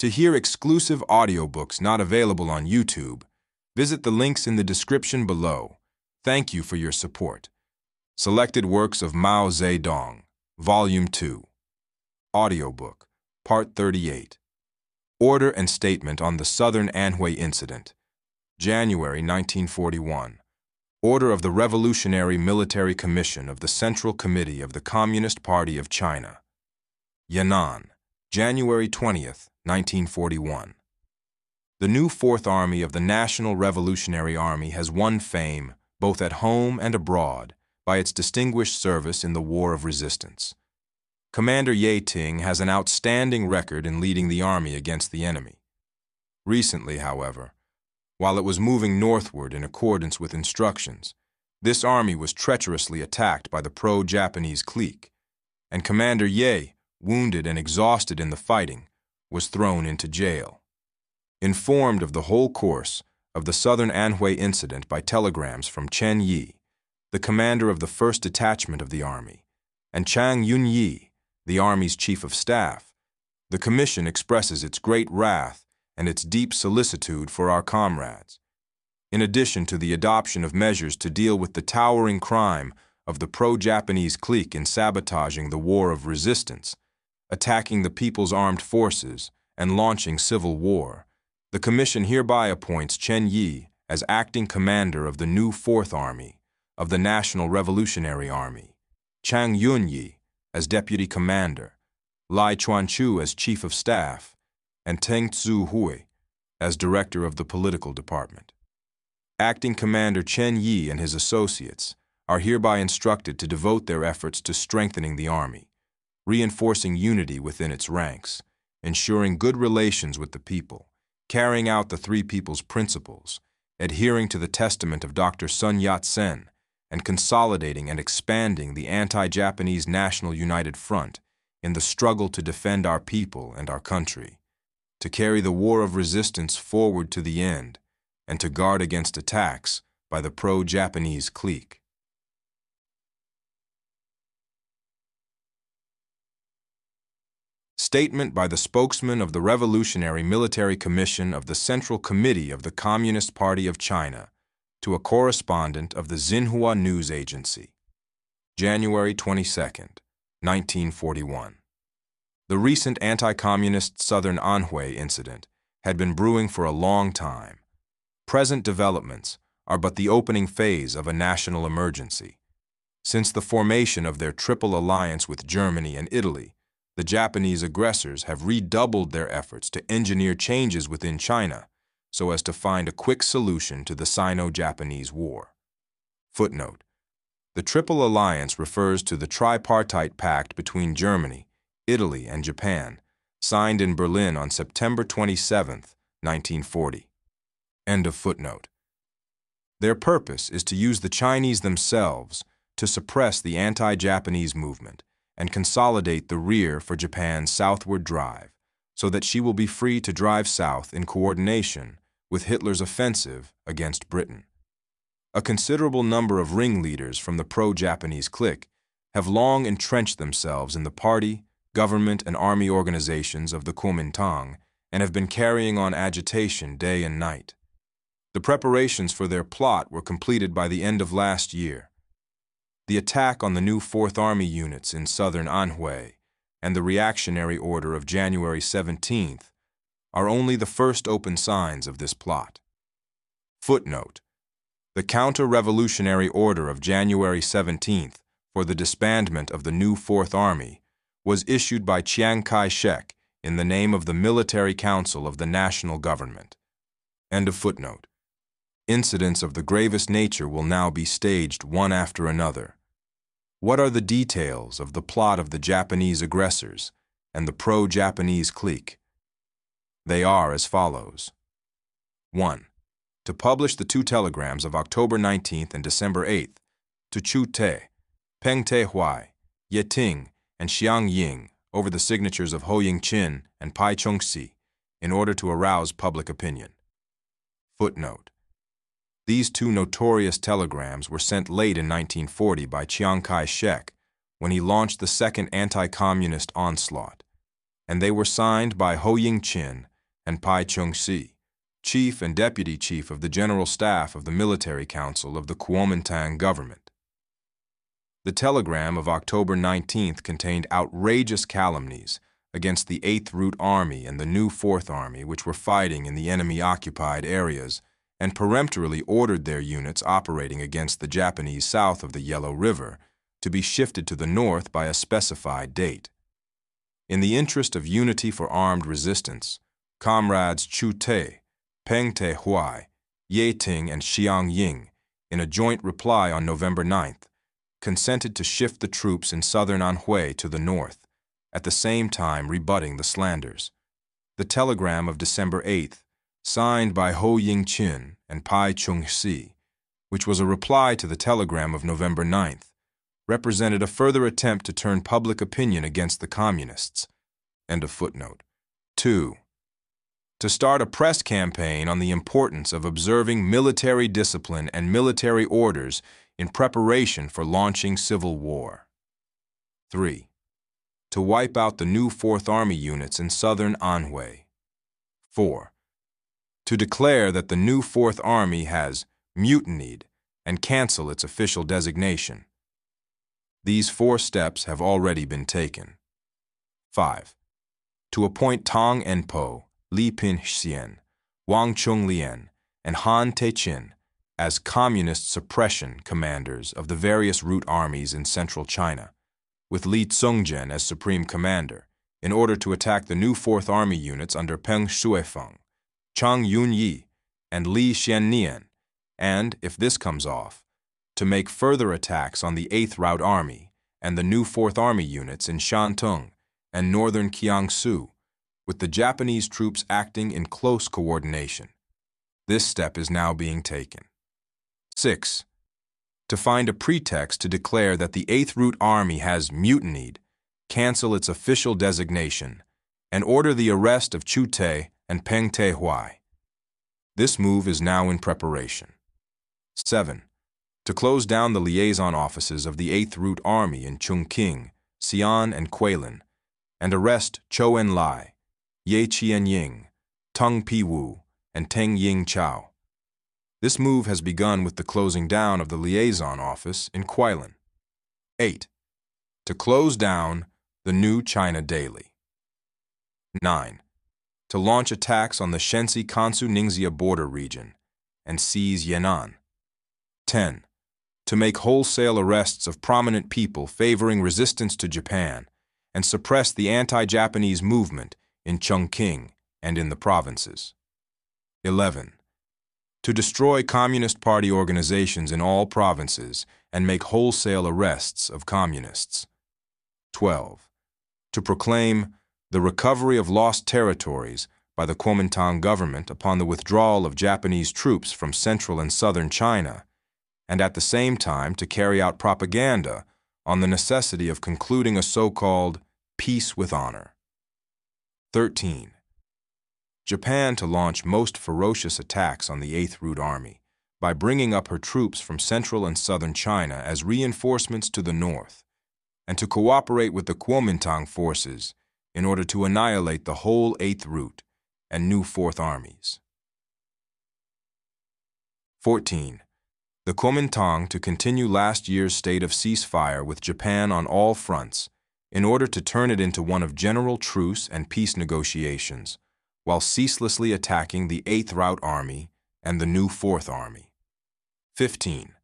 To hear exclusive audiobooks not available on YouTube, visit the links in the description below. Thank you for your support. Selected Works of Mao Zedong, Volume 2. Audiobook, Part 38. Order and Statement on the Southern Anhui Incident. January 1941. Order of the Revolutionary Military Commission of the Central Committee of the Communist Party of China. Yan'an, January 20th, 1941. The new Fourth Army of the National Revolutionary Army has won fame, both at home and abroad, by its distinguished service in the War of Resistance. Commander Ye Ting has an outstanding record in leading the army against the enemy. Recently, however, while it was moving northward in accordance with instructions, this army was treacherously attacked by the pro-Japanese clique, and Commander Ye, wounded and exhausted in the fighting, was thrown into jail. Informed of the whole course of the southern Anhui incident by telegrams from Chen Yi, the commander of the first detachment of the army, and Chang Yun-yi, the army's chief of staff, the commission expresses its great wrath and its deep solicitude for our comrades. In addition to the adoption of measures to deal with the towering crime of the pro-Japanese clique in sabotaging the war of resistance, attacking the people's armed forces, and launching civil war, the Commission hereby appoints Chen Yi as acting commander of the new Fourth Army of the National Revolutionary Army, Chang Yun-yi as deputy commander, Lai Chuan-chu as chief of staff, and Teng Tzu Hui as director of the political department. Acting Commander Chen Yi and his associates are hereby instructed to devote their efforts to strengthening the Army, reinforcing unity within its ranks, ensuring good relations with the people, carrying out the Three People's Principles, adhering to the testament of Dr. Sun Yat-sen, and consolidating and expanding the anti-Japanese National United Front in the struggle to defend our people and our country to carry the war of resistance forward to the end, and to guard against attacks by the pro-Japanese clique. Statement by the spokesman of the Revolutionary Military Commission of the Central Committee of the Communist Party of China to a correspondent of the Xinhua News Agency. January 22, 1941. The recent anti-communist Southern Anhui incident had been brewing for a long time. Present developments are but the opening phase of a national emergency. Since the formation of their triple alliance with Germany and Italy, the Japanese aggressors have redoubled their efforts to engineer changes within China so as to find a quick solution to the Sino-Japanese War. Footnote. The Triple Alliance refers to the tripartite pact between Germany, Italy, and Japan, signed in Berlin on September 27, 1940. End of footnote. Their purpose is to use the Chinese themselves to suppress the anti-Japanese movement and consolidate the rear for Japan's southward drive so that she will be free to drive south in coordination with Hitler's offensive against Britain. A considerable number of ringleaders from the pro-Japanese clique have long entrenched themselves in the party government and army organizations of the Kuomintang and have been carrying on agitation day and night. The preparations for their plot were completed by the end of last year. The attack on the new Fourth Army units in southern Anhui and the reactionary order of January 17th are only the first open signs of this plot. Footnote The counter-revolutionary order of January 17th for the disbandment of the new Fourth Army was issued by Chiang Kai-shek in the name of the Military Council of the National Government. End of footnote. Incidents of the gravest nature will now be staged one after another. What are the details of the plot of the Japanese aggressors and the pro-Japanese clique? They are as follows. 1. To publish the two telegrams of October 19th and December 8th to Chu Te, Peng Te Huai, Ye Ting, and Xiang Ying over the signatures of Ho Ying Chin and Pai Chung Si in order to arouse public opinion. Footnote. These two notorious telegrams were sent late in 1940 by Chiang Kai-shek when he launched the second anti-communist onslaught, and they were signed by Ho Ying Chin and Pai Chung-si, Chief and Deputy Chief of the General Staff of the Military Council of the Kuomintang government. The telegram of October 19th contained outrageous calumnies against the 8th Route Army and the new 4th Army which were fighting in the enemy-occupied areas and peremptorily ordered their units operating against the Japanese south of the Yellow River to be shifted to the north by a specified date. In the interest of unity for armed resistance, comrades Chu Te, Peng Te Huai, Ye Ting, and Xiang Ying, in a joint reply on November 9th, consented to shift the troops in southern Anhui to the north, at the same time rebutting the slanders. The telegram of December 8th, signed by Ho Ying Chin and Pai Chung Si, which was a reply to the telegram of November 9th, represented a further attempt to turn public opinion against the Communists. End of footnote. 2 to start a press campaign on the importance of observing military discipline and military orders in preparation for launching civil war. 3. To wipe out the new Fourth Army units in southern Anhui. 4. To declare that the new Fourth Army has mutinied and cancel its official designation. These four steps have already been taken. 5. To appoint Tang Enpo Li Pin-xian, Wang Chung-lian, and Han Te-chin as communist suppression commanders of the various route armies in central China, with Li Tsungjian as supreme commander, in order to attack the new Fourth Army units under Peng Shuifeng, Chang Yunyi, and Li Xiannian, and, if this comes off, to make further attacks on the 8th Route Army and the new Fourth Army units in Shantung and northern Kiangsu, with the Japanese troops acting in close coordination. This step is now being taken. 6. To find a pretext to declare that the 8th Route Army has mutinied, cancel its official designation, and order the arrest of Chu Te and Peng Te Huai. This move is now in preparation. 7. To close down the liaison offices of the 8th Route Army in Chungking, Xi'an, and Guilin, and arrest Chou En-lai, Ye Qianying, Tung Pi-wu, and Teng Ying Chao. This move has begun with the closing down of the liaison office in Guilin. 8. To close down the new China Daily. 9. To launch attacks on the Shensi Kansu Ningxia border region and seize Yan'an. 10. To make wholesale arrests of prominent people favoring resistance to Japan and suppress the anti-Japanese movement in Chungking, and in the provinces. 11. To destroy Communist Party organizations in all provinces and make wholesale arrests of communists. 12. To proclaim the recovery of lost territories by the Kuomintang government upon the withdrawal of Japanese troops from central and southern China, and at the same time to carry out propaganda on the necessity of concluding a so-called peace with honor. 13. Japan to launch most ferocious attacks on the 8th Route Army by bringing up her troops from central and southern China as reinforcements to the north, and to cooperate with the Kuomintang forces in order to annihilate the whole 8th Route and new 4th Armies. 14. The Kuomintang to continue last year's state of ceasefire with Japan on all fronts in order to turn it into one of general truce and peace negotiations, while ceaselessly attacking the 8th Route Army and the new 4th Army. 15.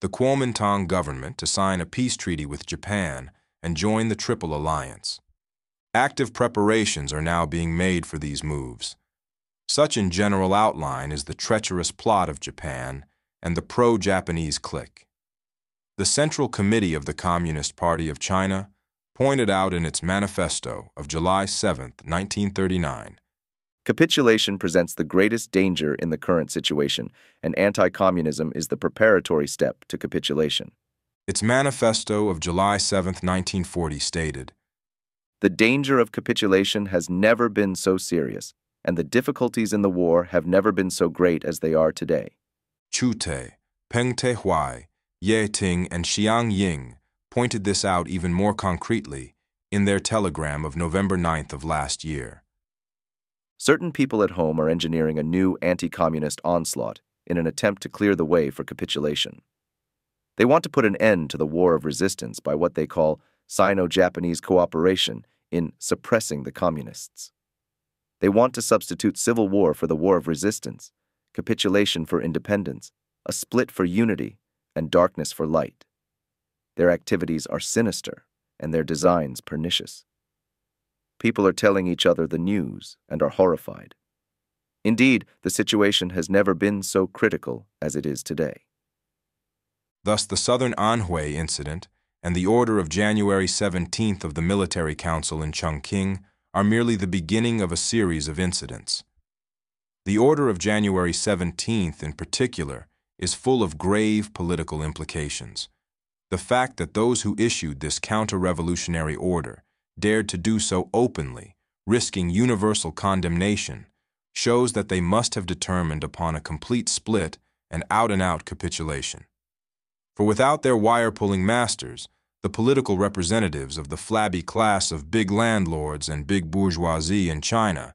The Kuomintang government to sign a peace treaty with Japan and join the Triple Alliance. Active preparations are now being made for these moves. Such in general outline is the treacherous plot of Japan and the pro-Japanese clique. The Central Committee of the Communist Party of China pointed out in its manifesto of July 7, 1939. Capitulation presents the greatest danger in the current situation, and anti communism is the preparatory step to capitulation. Its manifesto of July 7, 1940 stated The danger of capitulation has never been so serious, and the difficulties in the war have never been so great as they are today. Chu Te, Peng Te Huai, Ye Ting, and Xiang Ying pointed this out even more concretely in their telegram of November 9th of last year. Certain people at home are engineering a new anti communist onslaught in an attempt to clear the way for capitulation. They want to put an end to the war of resistance by what they call Sino Japanese cooperation in suppressing the communists. They want to substitute civil war for the war of resistance, capitulation for independence, a split for unity, and darkness for light. Their activities are sinister and their designs pernicious. People are telling each other the news and are horrified. Indeed, the situation has never been so critical as it is today. Thus, the Southern Anhui incident and the order of January 17th of the Military Council in Chungking are merely the beginning of a series of incidents. The order of January 17th, in particular, is full of grave political implications. The fact that those who issued this counter-revolutionary order dared to do so openly, risking universal condemnation, shows that they must have determined upon a complete split and out-and-out capitulation. For without their wire-pulling masters, the political representatives of the flabby class of big landlords and big bourgeoisie in China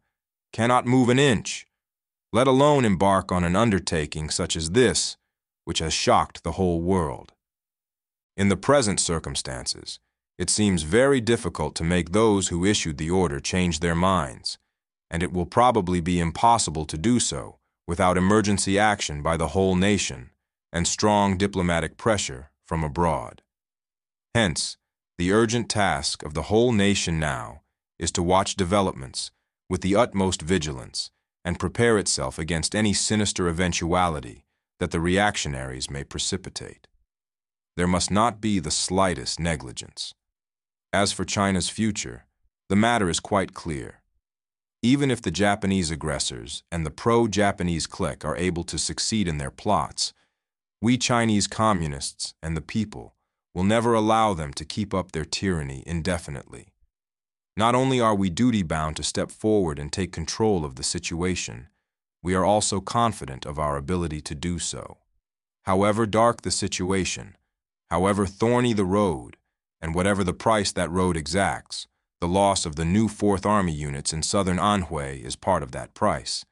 cannot move an inch, let alone embark on an undertaking such as this, which has shocked the whole world. In the present circumstances, it seems very difficult to make those who issued the order change their minds, and it will probably be impossible to do so without emergency action by the whole nation and strong diplomatic pressure from abroad. Hence, the urgent task of the whole nation now is to watch developments with the utmost vigilance and prepare itself against any sinister eventuality that the reactionaries may precipitate. There must not be the slightest negligence. As for China's future, the matter is quite clear. Even if the Japanese aggressors and the pro-Japanese clique are able to succeed in their plots, we Chinese communists and the people will never allow them to keep up their tyranny indefinitely. Not only are we duty-bound to step forward and take control of the situation, we are also confident of our ability to do so. However dark the situation, however thorny the road, and whatever the price that road exacts, the loss of the new Fourth Army units in southern Anhui is part of that price.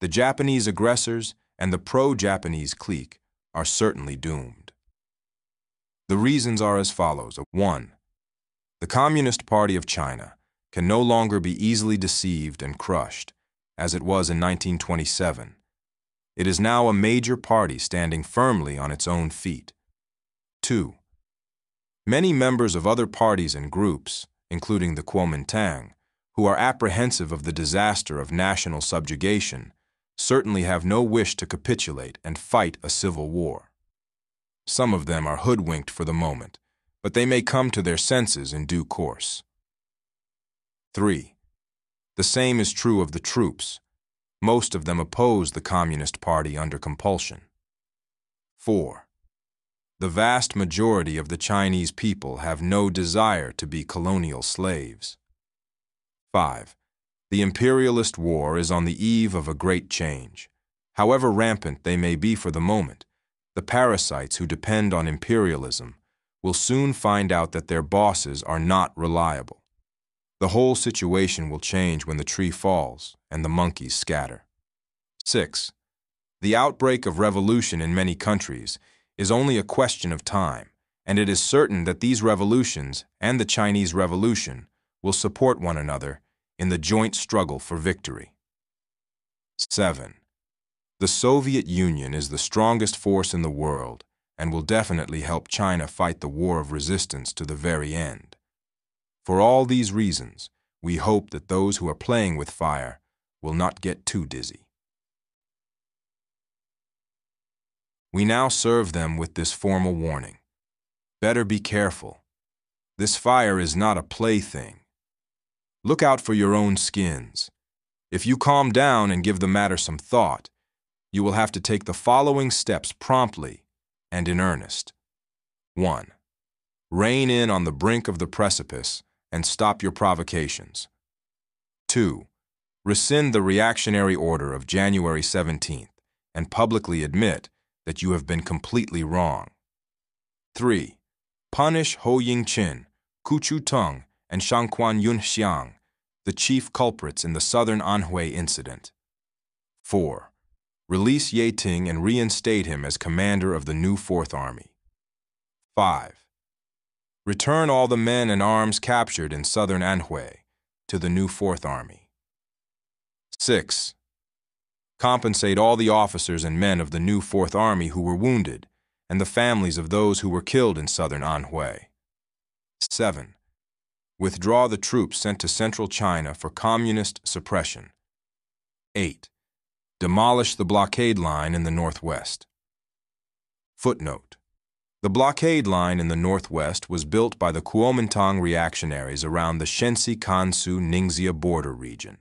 The Japanese aggressors and the pro-Japanese clique are certainly doomed. The reasons are as follows. 1. The Communist Party of China can no longer be easily deceived and crushed, as it was in 1927. It is now a major party standing firmly on its own feet. 2. Many members of other parties and groups, including the Kuomintang, who are apprehensive of the disaster of national subjugation, certainly have no wish to capitulate and fight a civil war. Some of them are hoodwinked for the moment, but they may come to their senses in due course. 3. The same is true of the troops. Most of them oppose the Communist Party under compulsion. 4. The vast majority of the Chinese people have no desire to be colonial slaves. 5. The imperialist war is on the eve of a great change. However rampant they may be for the moment, the parasites who depend on imperialism will soon find out that their bosses are not reliable. The whole situation will change when the tree falls and the monkeys scatter. 6. The outbreak of revolution in many countries is only a question of time, and it is certain that these revolutions and the Chinese Revolution will support one another in the joint struggle for victory. 7. The Soviet Union is the strongest force in the world and will definitely help China fight the war of resistance to the very end. For all these reasons, we hope that those who are playing with fire will not get too dizzy. We now serve them with this formal warning. Better be careful. This fire is not a plaything. Look out for your own skins. If you calm down and give the matter some thought, you will have to take the following steps promptly and in earnest. 1. Rein in on the brink of the precipice and stop your provocations. 2. Rescind the reactionary order of January 17th and publicly admit that you have been completely wrong. 3. Punish Ho Ying-chin, Ku Chu-tung, and Shangquan Yun-xiang the chief culprits in the southern Anhui incident. 4. Release Ye Ting and reinstate him as commander of the new Fourth Army. 5. Return all the men and arms captured in southern Anhui to the new Fourth Army. 6. Compensate all the officers and men of the new Fourth Army who were wounded and the families of those who were killed in southern Anhui. 7. Withdraw the troops sent to central China for communist suppression. 8. Demolish the blockade line in the northwest. Footnote the blockade line in the northwest was built by the Kuomintang reactionaries around the Shensi Kansu Ningxia border region.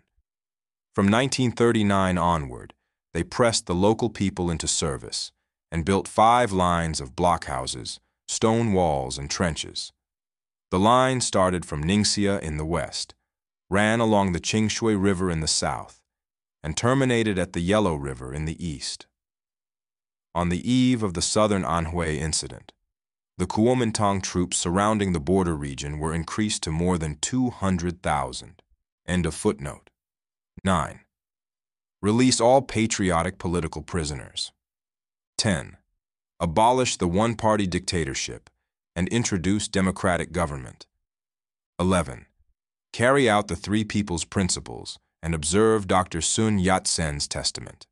From 1939 onward, they pressed the local people into service and built five lines of blockhouses, stone walls, and trenches. The line started from Ningxia in the west, ran along the Qingshui River in the south, and terminated at the Yellow River in the east. On the eve of the southern Anhui incident, the Kuomintang troops surrounding the border region were increased to more than 200,000. End of footnote. 9. Release all patriotic political prisoners. 10. Abolish the one-party dictatorship and introduce democratic government. 11. Carry out the Three People's Principles and observe Dr. Sun Yat-sen's testament.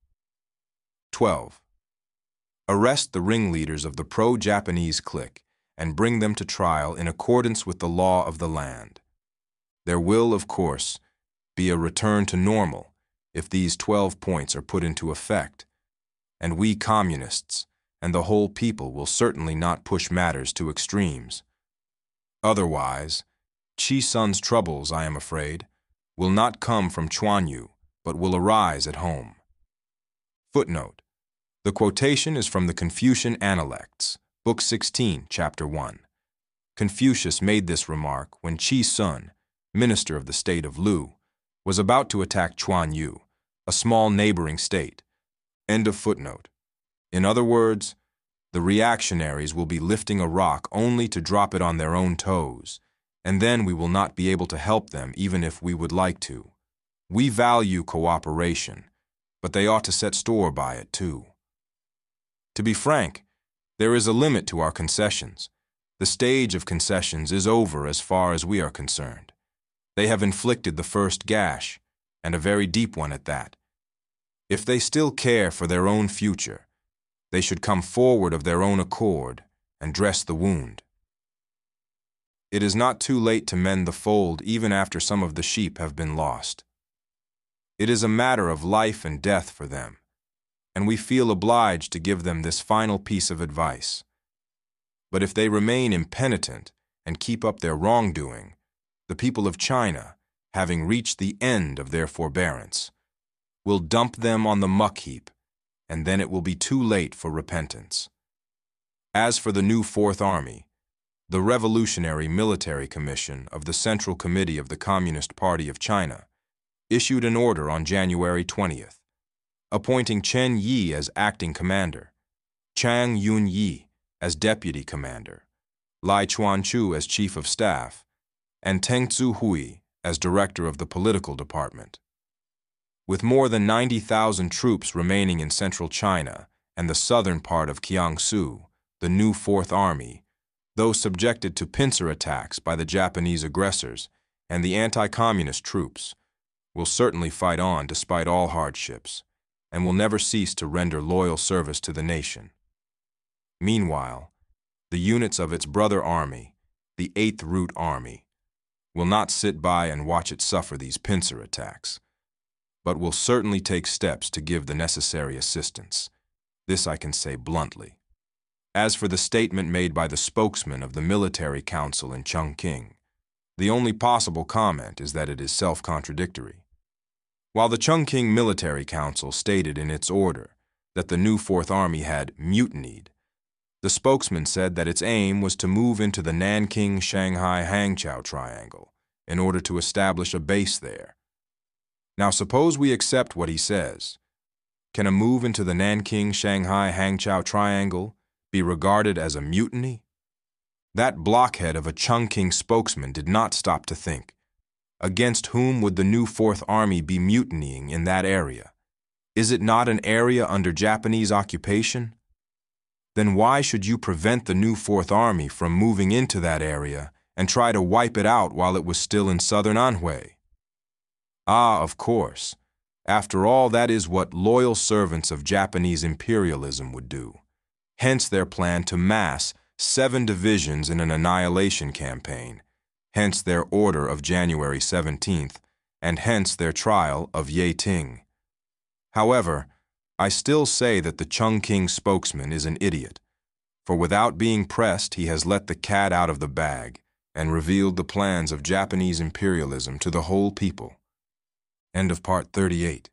12 arrest the ringleaders of the pro-Japanese clique and bring them to trial in accordance with the law of the land. There will, of course, be a return to normal if these 12 points are put into effect, and we communists and the whole people will certainly not push matters to extremes. Otherwise, Chi Sun's troubles, I am afraid, will not come from Chuan Yu, but will arise at home. Footnote the quotation is from the Confucian Analects, Book 16, Chapter 1. Confucius made this remark when Chi Sun, minister of the state of Lu, was about to attack Chuan Yu, a small neighboring state. End of footnote. In other words, the reactionaries will be lifting a rock only to drop it on their own toes, and then we will not be able to help them even if we would like to. We value cooperation, but they ought to set store by it too. To be frank, there is a limit to our concessions. The stage of concessions is over as far as we are concerned. They have inflicted the first gash, and a very deep one at that. If they still care for their own future, they should come forward of their own accord and dress the wound. It is not too late to mend the fold even after some of the sheep have been lost. It is a matter of life and death for them and we feel obliged to give them this final piece of advice. But if they remain impenitent and keep up their wrongdoing, the people of China, having reached the end of their forbearance, will dump them on the muck heap, and then it will be too late for repentance. As for the new Fourth Army, the Revolutionary Military Commission of the Central Committee of the Communist Party of China issued an order on January 20th appointing Chen Yi as acting commander, Chang Yun Yi as deputy commander, Lai Chuanchu as chief of staff, and Teng Tzu Hui as director of the political department. With more than 90,000 troops remaining in central China and the southern part of Kiangsu, the new Fourth Army, though subjected to pincer attacks by the Japanese aggressors and the anti-communist troops, will certainly fight on despite all hardships and will never cease to render loyal service to the nation. Meanwhile, the units of its brother army, the 8th Route Army, will not sit by and watch it suffer these pincer attacks, but will certainly take steps to give the necessary assistance. This I can say bluntly. As for the statement made by the spokesman of the Military Council in Chungking, the only possible comment is that it is self-contradictory. While the Chungking Military Council stated in its order that the new Fourth Army had mutinied, the spokesman said that its aim was to move into the Nanking-Shanghai-Hangzhou Triangle in order to establish a base there. Now suppose we accept what he says. Can a move into the Nanking-Shanghai-Hangzhou Triangle be regarded as a mutiny? That blockhead of a Chungking spokesman did not stop to think. Against whom would the new Fourth Army be mutinying in that area? Is it not an area under Japanese occupation? Then why should you prevent the new Fourth Army from moving into that area and try to wipe it out while it was still in southern Anhui? Ah, of course. After all, that is what loyal servants of Japanese imperialism would do. Hence their plan to mass seven divisions in an annihilation campaign, hence their order of January 17th, and hence their trial of Ye Ting. However, I still say that the Chungking spokesman is an idiot, for without being pressed he has let the cat out of the bag and revealed the plans of Japanese imperialism to the whole people. End of part 38.